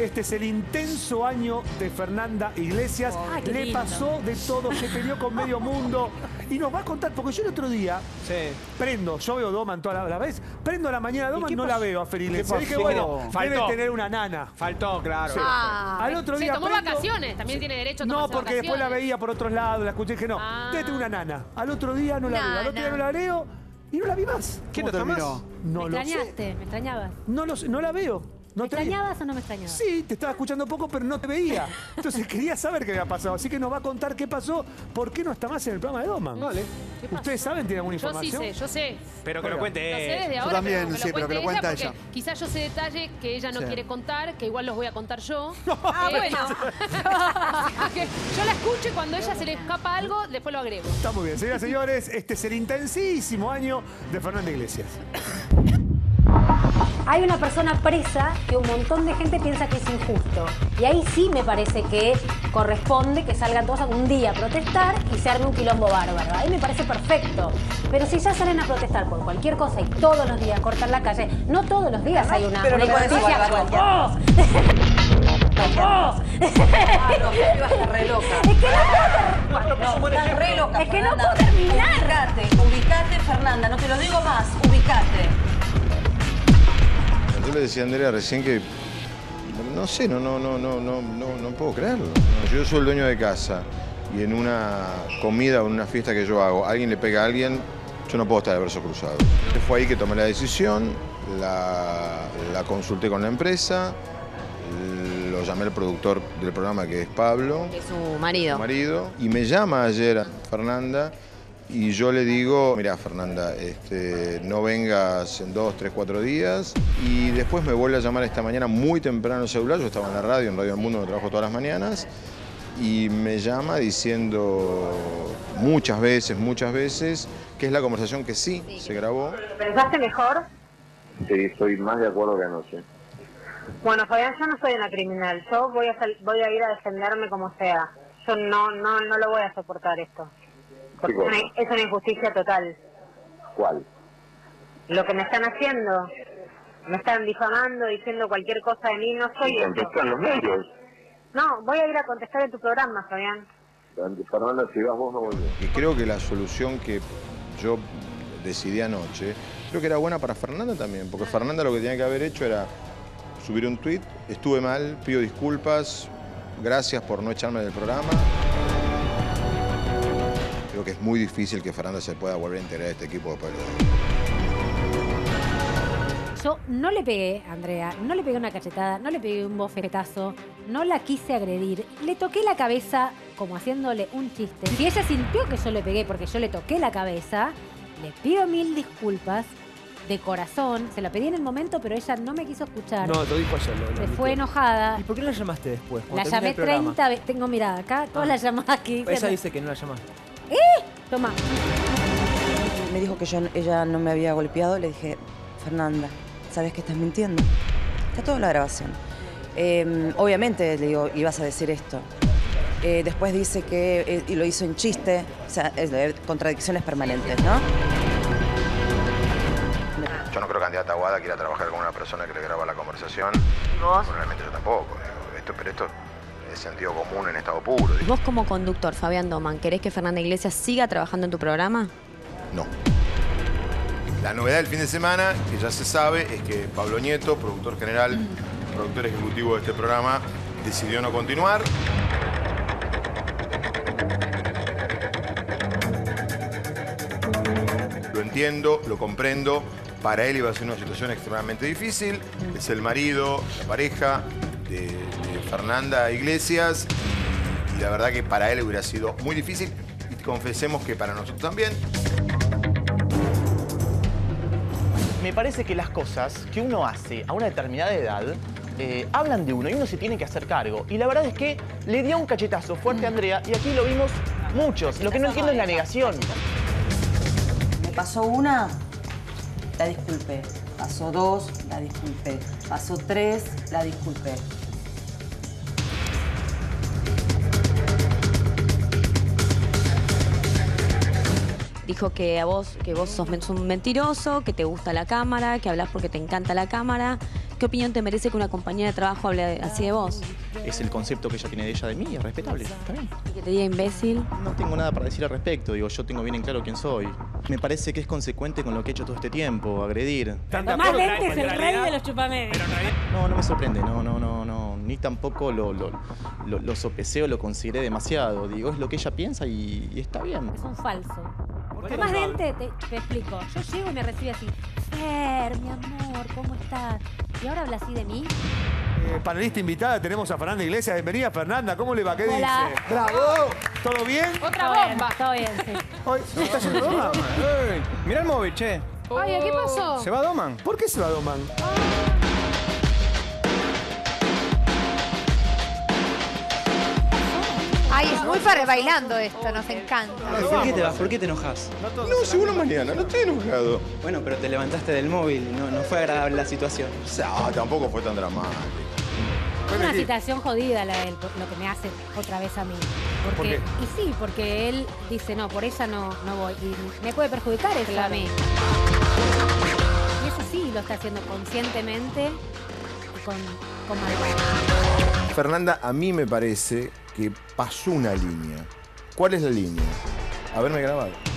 Este es el intenso año de Fernanda Iglesias. Ay, qué Le lindo. pasó de todo, se peleó con medio mundo. Y nos va a contar, porque yo el otro día Sí. prendo, yo veo Doman toda la, la vez, prendo a la mañana a Doman, qué no pasó? la veo a Fer Iglesias. ¿Qué Dije, pasó? bueno, debe Faltó. tener una nana. Faltó, claro. Sí. Ah, Al otro se día tomó prendo- vacaciones, también tiene derecho a No, tomarse porque después la vacaciones. veía por otros lados, la escuché y dije, no, Ah. debe tener una nana. Al otro día no la veo, al otro día no Nana. la leo y no la vi más. ¿Qué ¿Cómo no está más? terminó? No ¿Me lo sé. extrañaste? ¿Me extrañabas? No, lo sé, no la veo. No ¿Me te- extrañabas o no me extrañabas? Sí, te estaba escuchando poco, pero no te veía. Entonces quería saber qué había pasado. Así que nos va a contar qué pasó, por qué no está más en el programa de Doman. Vale. ¿Ustedes saben? ¿Tienen alguna Yo sí información? sé, yo sé. Pero que lo cuente Lo sé desde Yo ahora, también, pero, sí, pero que lo cuente cuenta ella. Quizás yo sé detalle que ella no Sí. quiere contar, que igual los voy a contar yo. Ah, Eh, bueno. que yo la escucho y cuando a ella se le escapa algo, después lo agrego. Está muy bien. Señoras y señores, este es el intensísimo año de Fernanda Iglesias. Hay una persona presa que un montón de gente piensa que es injusto. Y ahí sí me parece que corresponde que salgan todos un día a protestar y se arme un quilombo bárbaro. Ahí me parece perfecto. Pero si ya salen a protestar por cualquier cosa y todos los días cortan la calle, no todos los días hay una, Pero una injusticia no, re loca. Es que no puedo No, estás re loca. Es que no puedo terminar. Ubicate, ubicate, Fernanda. No te lo digo más. Ubicate. Yo le decía a Andrea recién que no sé, no, no, no, no, no, no, no puedo creerlo. Yo soy el dueño de casa y en una comida o en una fiesta que yo hago, alguien le pega a alguien, yo no puedo estar de brazo cruzado. Fue ahí que tomé la decisión, la, la consulté con la empresa, lo llamé al productor del programa que es Pablo Es su marido. su marido, y me llama ayer Fernanda y yo le digo, mira Fernanda, este, no vengas en dos, tres, cuatro días. Y después me vuelve a llamar esta mañana muy temprano el celular, yo estaba en la radio, en Radio El Mundo, donde trabajo todas las mañanas, y me llama diciendo muchas veces, muchas veces, que es la conversación que sí, se grabó. ¿Pensaste mejor? Sí, estoy más de acuerdo que anoche. Bueno, Fabián, yo no soy una criminal. Yo voy a, sal- voy a ir a defenderme como sea. Yo no, no, no lo voy a soportar esto. Porque es una, es una injusticia total. ¿Cuál? Lo que me están haciendo, me están difamando, diciendo cualquier cosa de mí, no soy Y eso. contestan los medios. No, voy a ir a contestar en tu programa, Fabián. Fernanda, si vas vos no volvés. Y creo que la solución que yo decidí anoche, creo que era buena para Fernanda también, porque Fernanda lo que tenía que haber hecho era subir un tweet, estuve mal, pido disculpas, gracias por no echarme del programa. Creo que es muy difícil que Fernanda se pueda volver a integrar a este equipo después de Yo no le pegué, Andrea, no le pegué una cachetada, no le pegué un bofetazo, no la quise agredir. Le toqué la cabeza como haciéndole un chiste. Si ella sintió que yo le pegué porque yo le toqué la cabeza, le pido mil disculpas de corazón. Se la pedí en el momento, pero ella no me quiso escuchar. No, te dijo ayer. se fue enojada. ¿Y por qué la llamaste después? La llamé el programa? 30 veces. Tengo mirada acá, todas Ah. las llamadas que hice. Ella dice que no la llamaste. Toma. Me dijo que yo, ella no me había golpeado. Le dije, Fernanda, ¿sabes que estás mintiendo? Está toda la grabación. Eh, obviamente, le digo, ibas a decir esto. Eh, después dice que eh, y lo hizo en chiste. O sea, es de contradicciones permanentes, ¿no? Yo no creo que candidata Aguada quiera trabajar con una persona que le graba la conversación. ¿Vos? Realmente yo tampoco. Esto, pero esto es sentido común en estado puro. digo. Vos como conductor, Fabián Doman, ¿querés que Fernanda Iglesias siga trabajando en tu programa? No. La novedad del fin de semana, que ya se sabe, es que Pablo Nieto, productor general, productor ejecutivo de este programa, decidió no continuar. Lo entiendo, lo comprendo. Para él iba a ser una situación extremadamente difícil. Es el marido, la pareja de, de Fernanda Iglesias. Y, y la verdad que para él hubiera sido muy difícil. Y confesemos que para nosotros también. Me parece que las cosas que uno hace a una determinada edad eh, hablan de uno y uno se tiene que hacer cargo. Y la verdad es que le dio un cachetazo fuerte a Andrea y aquí lo vimos muchos. Lo que no entiendo es la negación. Me pasó una, la disculpé. Pasó dos, la disculpé. Pasó tres, la disculpé. Dijo que a vos, que vos sos un mentiroso, que te gusta la cámara, que hablas porque te encanta la cámara, ¿Qué opinión te merece que una compañera de trabajo hable así de vos? Es el concepto que ella tiene de ella de mí, es respetable, está bien. Y que te diga imbécil. No tengo nada para decir al respecto, digo, yo tengo bien en claro quién soy. Me parece que es consecuente con lo que he hecho todo este tiempo, agredir. Tomás Lente es el rey de los chupamedios. No, no me sorprende, no, no, no, no. Ni tampoco lo, lo, lo, lo sopesé o lo consideré demasiado. Digo, es lo que ella piensa y, y está bien. Es un falso. Tomás Dente, te, te explico. Yo llego y me recibe así. Fer, mi amor, ¿cómo estás? Y ahora habla así de mí. Eh, panelista invitada, tenemos a Fernanda Iglesias. Bienvenida, Fernanda. ¿cómo le va? ¿Qué Hola. dice? ¡Bravo! ¿Todo bien? Otra Todo bien, bomba. Todo bien, sí. ¿no está yendo Doman? Ey, Mira el móvil, che. Ay, ¿qué pasó? ¿Se va Doman? ¿Por qué se va Doman? Ay, es muy para bailando esto, nos encanta. ¿Por qué te vas? ¿Por qué te enojas? No, seguro mañana, no estoy enojado. Bueno, pero te levantaste del móvil, no, no fue agradable la situación. No, tampoco fue tan dramático. Es una situación jodida la de él, lo que me hace otra vez a mí. Porque, ¿Por qué? Y sí, porque él dice, no, por esa no, no voy. Y me puede perjudicar eso a Claro. mí. Y eso sí lo está haciendo conscientemente y con, con maldad. Fernanda, a mí me parece que pasó una línea. ¿Cuál es la línea? Haberme grabado.